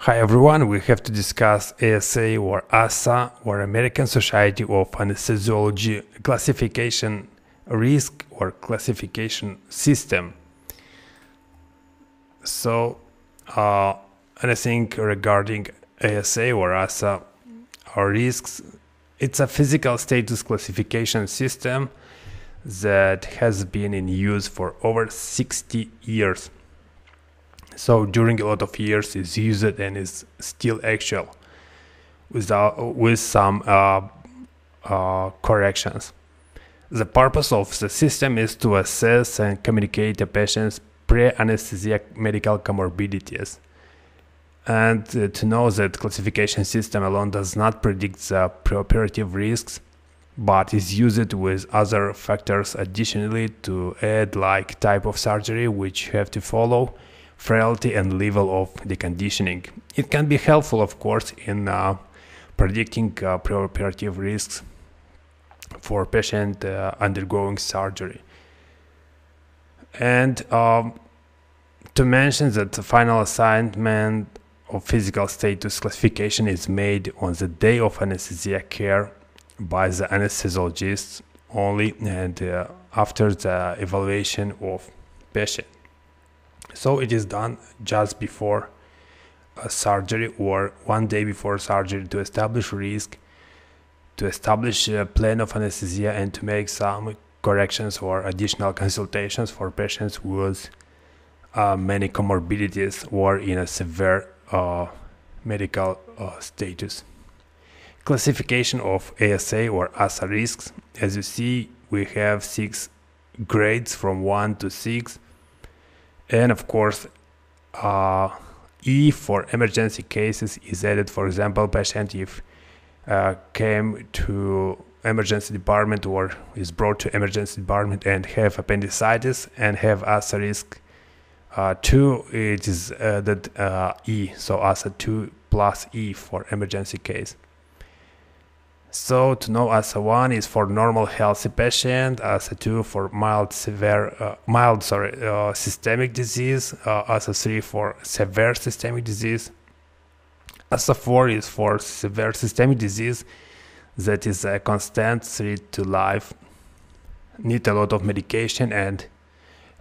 Hi everyone, we have to discuss ASA or ASA or American Society of Anesthesiology classification risk or classification system. So, uh, anything regarding ASA or ASA or risks, it's a physical status classification system that has been in use for over 60 years so during a lot of years is used and is still actual without with some uh, uh, corrections. The purpose of the system is to assess and communicate a patient's pre-anesthesia medical comorbidities. And uh, to know that classification system alone does not predict the preoperative risks but is used with other factors. Additionally to add like type of surgery which you have to follow frailty and level of deconditioning. It can be helpful, of course, in uh, predicting uh, preoperative risks for patient uh, undergoing surgery. And um, to mention that the final assignment of physical status classification is made on the day of anesthesia care by the anesthesiologist only and uh, after the evaluation of patient. So it is done just before a surgery or one day before surgery to establish risk, to establish a plan of anesthesia, and to make some corrections or additional consultations for patients with uh, many comorbidities or in a severe uh, medical uh, status. Classification of ASA or ASA risks. As you see, we have six grades from 1 to 6 and of course uh, E for emergency cases is added. For example patient if uh, came to emergency department or is brought to emergency department and have appendicitis and have ASA risk uh, 2 it is added uh, E. So ASA 2 plus E for emergency case so to know ASA 1 is for normal healthy patient, ASA 2 for mild severe uh, mild sorry uh, systemic disease, uh, ASA 3 for severe systemic disease. ASA 4 is for severe systemic disease that is a constant threat to life, need a lot of medication and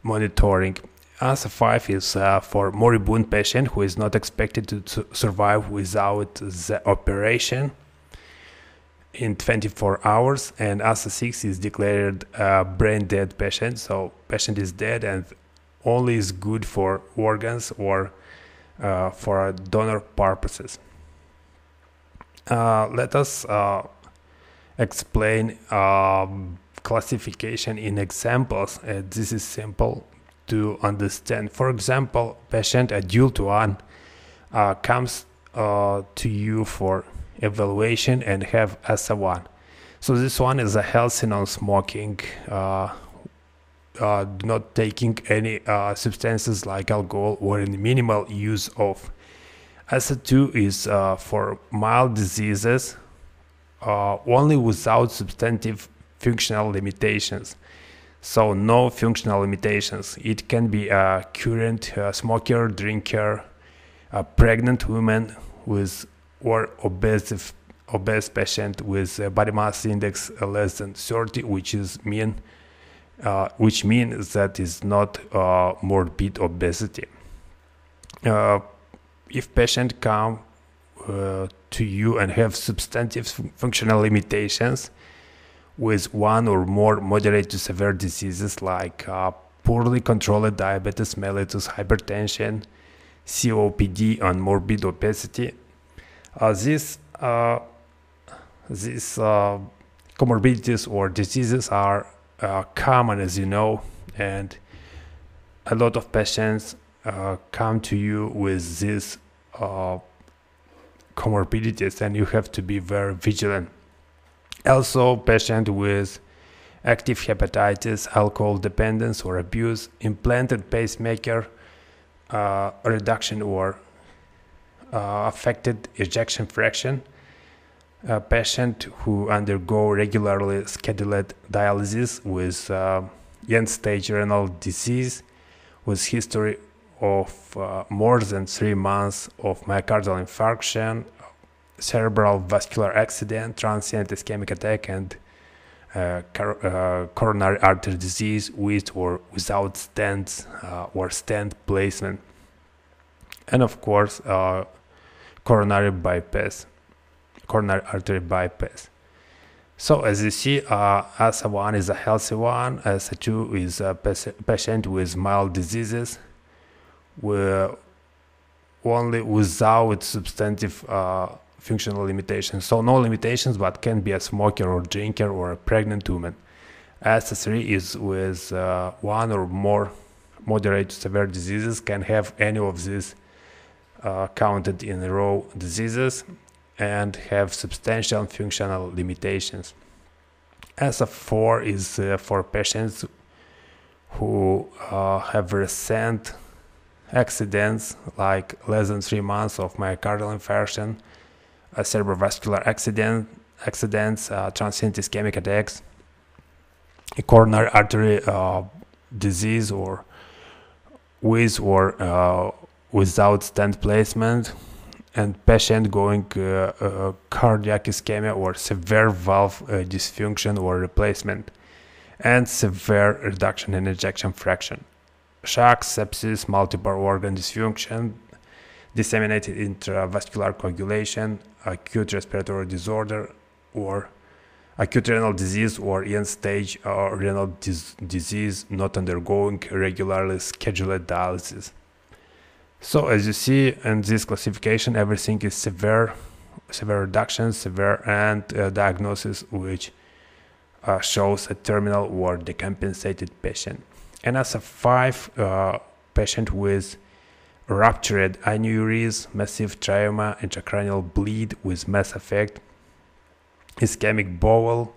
monitoring. ASA 5 is uh, for moribund patient who is not expected to survive without the operation in 24 hours and ASA 6 is declared a brain dead patient so patient is dead and only is good for organs or uh, for donor purposes. Uh, let us uh, explain um, classification in examples this is simple to understand. For example patient adult one uh, comes uh, to you for evaluation and have ASA1. So this one is a healthy non-smoking, uh, uh, not taking any uh, substances like alcohol or any minimal use of. ASA2 is uh, for mild diseases uh, only without substantive functional limitations. So no functional limitations. It can be a current uh, smoker, drinker, a pregnant woman with or obese obese patient with body mass index less than 30 which is mean uh, which means that is not uh, morbid obesity. Uh, if patient come uh, to you and have substantive functional limitations with one or more moderate to severe diseases like uh, poorly controlled diabetes mellitus hypertension COPD and morbid obesity these uh, these uh, comorbidities or diseases are common, as you know, and a lot of patients come to you with these comorbidities, and you have to be very vigilant. Also, patient with active hepatitis, alcohol dependence or abuse, implanted pacemaker uh, reduction or uh, affected ejection fraction, a patient who undergo regularly scheduled dialysis with uh, end-stage renal disease with history of uh, more than three months of myocardial infarction, cerebral vascular accident, transient ischemic attack, and uh, uh, coronary artery disease with or without stents uh, or stent placement, and of course, uh, coronary bypass, coronary artery bypass. So as you see, uh, ASA1 is a healthy one, ASA2 is a patient with mild diseases, with only without substantive uh, functional limitations. So no limitations, but can be a smoker or drinker or a pregnant woman. ASA3 is with uh, one or more moderate to severe diseases, can have any of these uh, counted in raw diseases and have substantial functional limitations. ASA4 is uh, for patients who uh, have recent accidents like less than three months of myocardial infarction, a cerebrovascular accident, accidents, uh, transient ischemic attacks, a coronary artery uh, disease or with or uh, without stent placement, and patient going uh, uh, cardiac ischemia or severe valve uh, dysfunction or replacement and severe reduction in ejection fraction. Shock sepsis multiple organ dysfunction disseminated intravascular coagulation acute respiratory disorder or acute renal disease or end stage renal dis- disease not undergoing regularly scheduled dialysis so as you see in this classification, everything is severe, severe reduction, severe and uh, diagnosis which uh, shows a terminal or decompensated patient. And ASA five uh, patient with ruptured aneurysm, massive trauma, intracranial bleed with mass effect, ischemic bowel,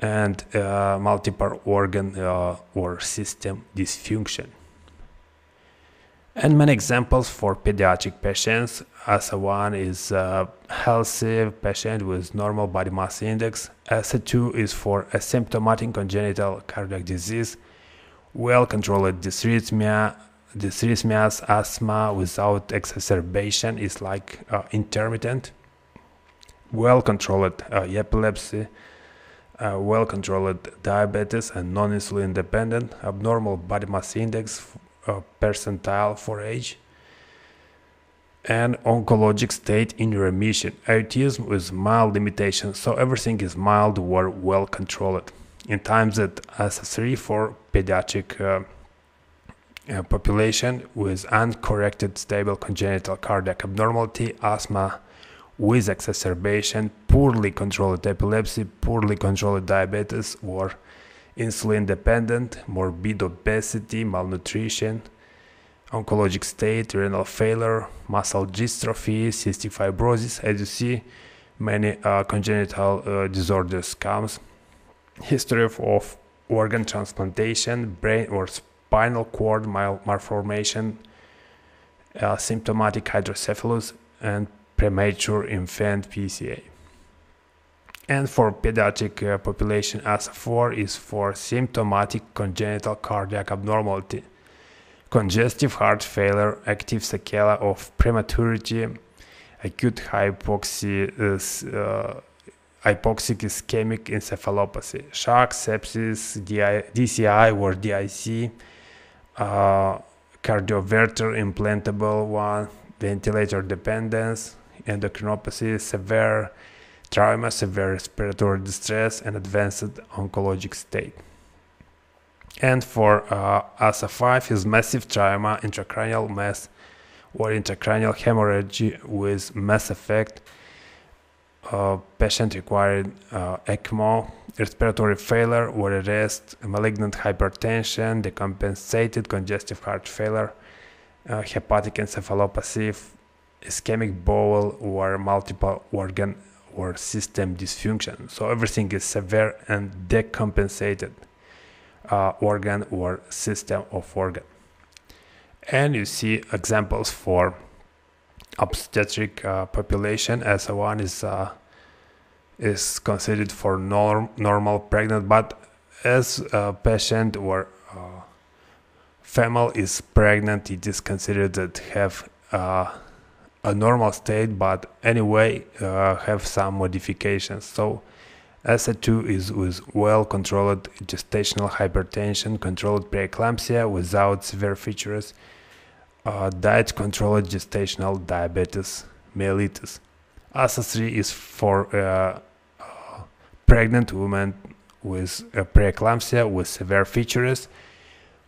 and uh, multiple organ uh, or system dysfunction. And many examples for pediatric patients. ASA1 is a healthy patient with normal body mass index. ASA2 is for asymptomatic congenital cardiac disease, well controlled dysrhythmia. Dysrhythmias, asthma without exacerbation is like uh, intermittent. Well controlled uh, epilepsy, uh, well controlled diabetes and non insulin dependent, abnormal body mass index uh, percentile for age and oncologic state in remission. Autism with mild limitations, so everything is mild or well controlled. In times that ASA3 for pediatric uh, uh, population with uncorrected stable congenital cardiac abnormality, asthma with exacerbation, poorly controlled epilepsy, poorly controlled diabetes, or insulin dependent, morbid obesity, malnutrition, oncologic state, renal failure, muscle dystrophy, cystic fibrosis. As you see, many uh, congenital uh, disorders comes. History of, of, organ transplantation, brain or spinal cord mal- malformation, uh, symptomatic hydrocephalus, and premature infant PCA. And for pediatric uh, population, ASA4 is for symptomatic congenital cardiac abnormality, congestive heart failure, active sequela of prematurity, acute hypoxia, uh, hypoxic ischemic encephalopathy, shock, sepsis, DI, DCI or DIC, uh, cardioverter implantable one, ventilator dependence, endocrinopathy, severe trauma, severe respiratory distress, and advanced oncologic state. And for uh, ASA5 is massive trauma, intracranial mass, or intracranial hemorrhage with mass effect. Uh, patient required uh, ECMO, respiratory failure or arrest, malignant hypertension, decompensated congestive heart failure, uh, hepatic encephalopathy, ischemic bowel, or multiple organ or system dysfunction. So everything is severe and decompensated uh, organ or system of organ. And you see examples for obstetric uh, population as one is uh, is considered for norm, normal pregnant, but as a patient or uh, female is pregnant, it is considered that have uh, a normal state, but anyway uh, have some modifications. So ASA2 is with well-controlled gestational hypertension, controlled preeclampsia without severe features, uh, diet-controlled gestational diabetes mellitus. ASA3 is for uh, uh, pregnant women with preeclampsia with severe features,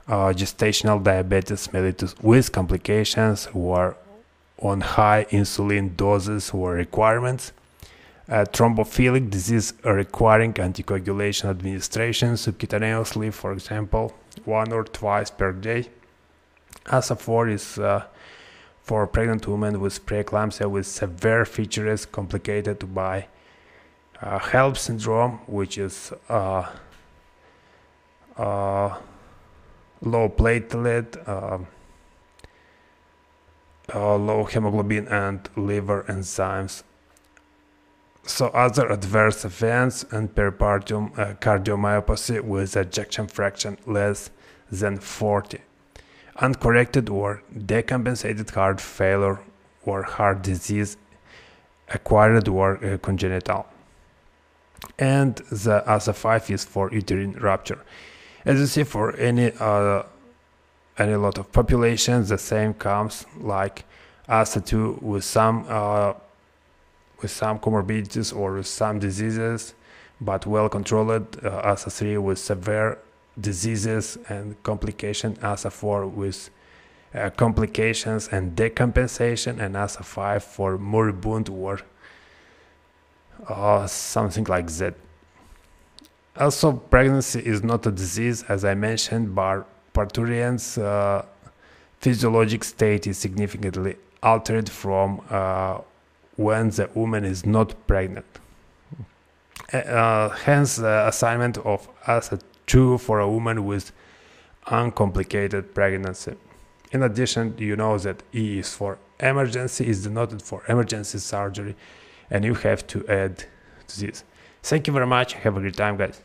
uh, gestational diabetes mellitus with complications are on high insulin doses or requirements, uh, thrombophilic disease requiring anticoagulation administration subcutaneously, for example, one or twice per day. ASA4 is uh, for pregnant women with preeclampsia with severe features complicated by uh, HELLP syndrome, which is uh, uh, low platelet, uh, low hemoglobin, and liver enzymes. So other adverse events and peripartum uh, cardiomyopathy with ejection fraction less than 40. Uncorrected or decompensated heart failure or heart disease acquired or uh, congenital. And the other 5 is for uterine rupture. As you see, for any uh, any lot of populations, the same comes like ASA2 with some uh, with some comorbidities or with some diseases, but well controlled. Uh, ASA3 with severe diseases and complication. ASA4 with uh, complications and decompensation, and ASA5 for moribund or uh, something like that. Also, pregnancy is not a disease, as I mentioned, but parturient's uh, physiologic state is significantly altered from uh, when the woman is not pregnant. Uh, hence, the assignment of ASA 2 for a woman with uncomplicated pregnancy. In addition, you know that E is for emergency, is denoted for emergency surgery, and you have to add to this. Thank you very much. Have a great time, guys.